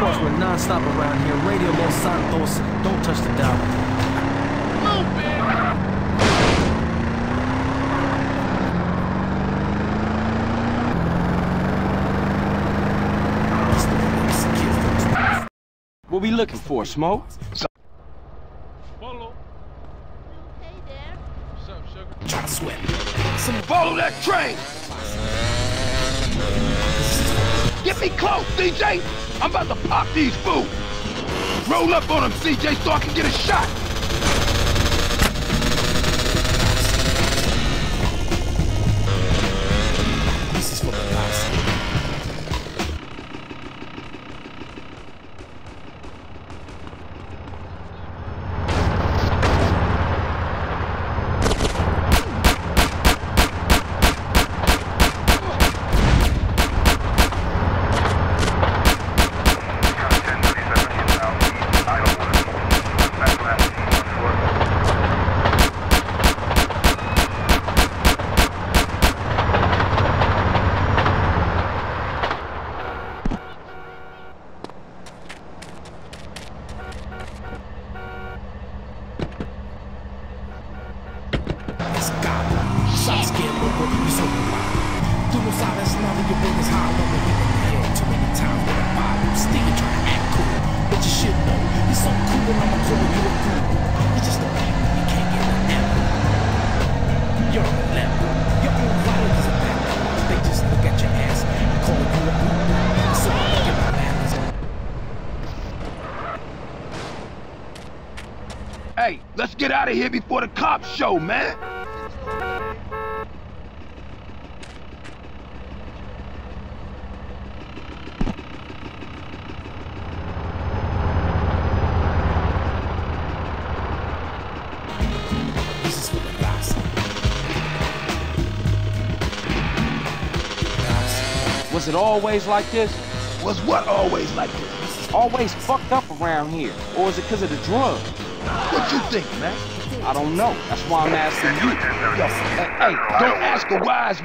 course, we're non-stop around here. Radio Los Santos, don't touch the dial. What we looking for, Smoke? Follow. Okay there. What's up, sugar? Try to sweat. Follow that train! Get me close, CJ! I'm about to pop these fools! Roll up on them, CJ, so I can get a shot! What you so no sabes none of your business how in the too many times with a you to act cool, but you should know you're so cool and I'ma throw you a fool. You just don't act, you can't get an apple. You're a. Your own is a. They just look at your ass and call you a fool. So I at my. Hey, let's get out of here before the cops show, man! Was it always like this? Was what always like this? Always fucked up around here? Or is it because of the drugs? What you think, man? I don't know. That's why I'm asking you. Yo, hey, hey, don't ask a wise